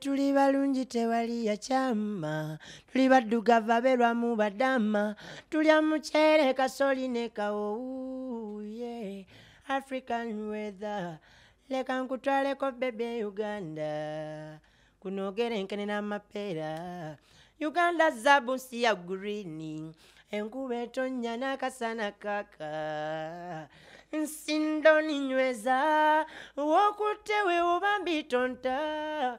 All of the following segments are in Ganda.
tuli balungi tewali yakyama tuli baddugavu abeerwamu badama. Tulya muceere kasoli ne kawouye african weather. Leka nkutwaleko bebe uganda. Kunoogere enkene n'amapeera uganda zabu nsi ya gurini enkuba etonnya n'akasana kaka nsindo ninyweza. Wokutte wewoba mbitonta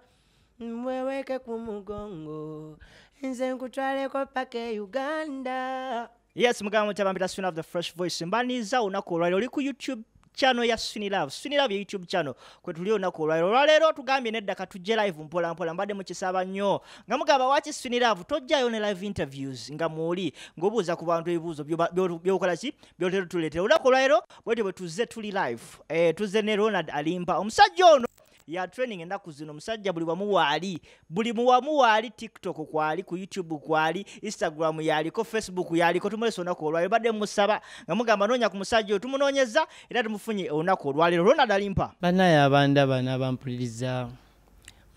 mweweke ku mugongo. Nze nkutwaleko paka e uganda. Yes mugamba mutabambira swin of the fresh voice mbaniza olunaku olwaliro oli ku youtube channel ya swinilove swinilove ya youtube channel. Kwe tuli olunaku olwaliro olwaleero tugambye nedda katujje live mpolampola mbadde mukisaba nnyo. Nga mugamba waki swinilove tojjayo ne live interviews nga mwoli ng'obuuza ku bantu ebibuuzo byokola ki? Byotero tuleetera olunaku olwaleero bwetyo bwe tuzze tuli live. Eh, tuzze ne ronald alimpa. Omusajja ono ya training ennaku zino. Omusajja buli wamu waali buli muwamu waali tiktok kwali ku youtube kwali instagram yaliko facebook yaliko tumulesa olunaku olwaliro. Badde musaba nga mugamba noonya ku musajja oyo tumunoonyeza era tumufunye olunaku olwaliro. Ronald alimpa bannaye abanda bana bampuliriza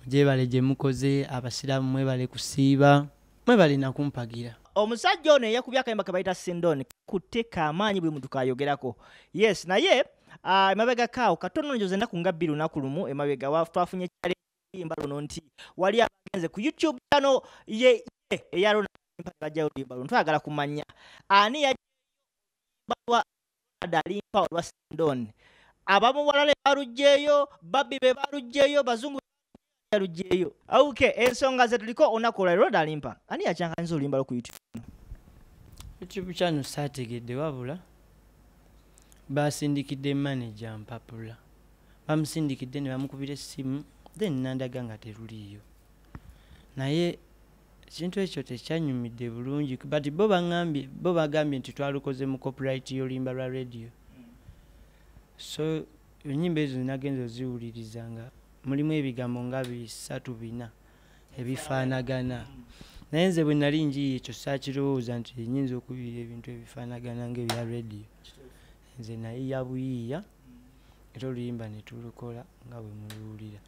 mugyebale gye mukoze abasiraamu mwebale kusiiba mwebale nakumpagira. Omusajja ono eyakubya akayimba ke bayita sindon kutte kamaanyi buli muntu kayogerako. Yes naye emabega kaawo katono njo zennaku nga bbiri lunaku lumu emabega wa- twafunye kyalimba luno nti wali abagenze ku youtube channel ye ye eya ronald bajja oluyimba luno twagala kumanya. Ani yabalwa alimpa olwa sindon abamu walala balugjeeyo babbi be balugjeeyo bazungu yalugjeeyo auke ensonga ze tuliko olunaku olwaliro dalimpa ani yakyankanyiza oluyimba lwo ku youtube? Youtube kyano saategedde wabula basindikidde manaja mpapula. Bamusindikidde ne bamukubira essimu then nandaga nga teruliiyo. Naye ekintu ekyo tekyanyumidde bulungi but bo baŋambye bo bagambye nti twalukoze mu copyright y'oluyimba lwa radio. So enyimba ezo nagenza oziwuliriza nga mulimu ebigambo nga bisatu bina ebifaanagana. Naye nze bwe nali njiye ekyo saakirowooza nti enyinza okuyiiya ebintu ebifaanagana ngaebya radio nze nayiya buyiiya era oluyimba ne tulukola nga bwe muluwulira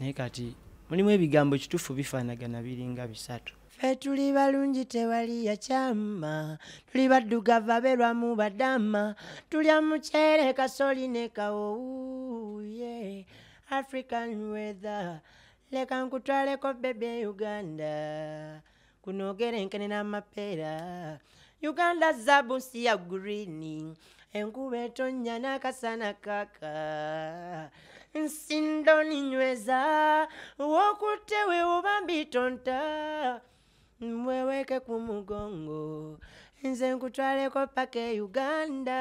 naye kati mulimu ebigambo ekituufu bifaanagana biringa bisatu. Ffe tuli balungi tewali yakyama tuli baddugavu abeerwamu badama tulya muceere kasoli ne kawouye african weather leka nkutwaleko bebe uganda. Kunoogere enkene n'amapeera uganda zabu nsi ya gurini enkuba etonnya n'akasana kaka. Nsindo ninyweza wokutte wewoba mbitonta. Mweweke ku mugongo nze nkutwaleko paka e uganda